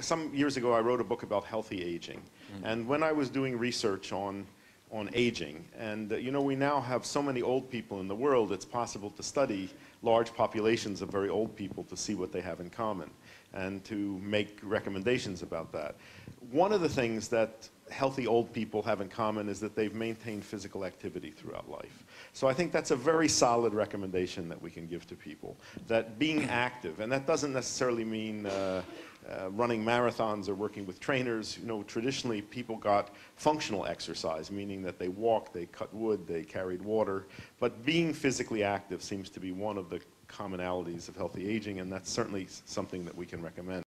some years ago, I wrote a book about healthy aging. And when I was doing research on, on aging, and uh, you know, we now have so many old people in the world, it's possible to study large populations of very old people to see what they have in common and to make recommendations about that. One of the things that healthy old people have in common is that they've maintained physical activity throughout life. So I think that's a very solid recommendation that we can give to people, that being active, and that doesn't necessarily mean uh, uh, running marathons or working with trainers. You know, traditionally people got functional exercise, meaning that they walked, they cut wood, they carried water. But being physically active seems to be one of the commonalities of healthy aging, and that's certainly something that we can recommend.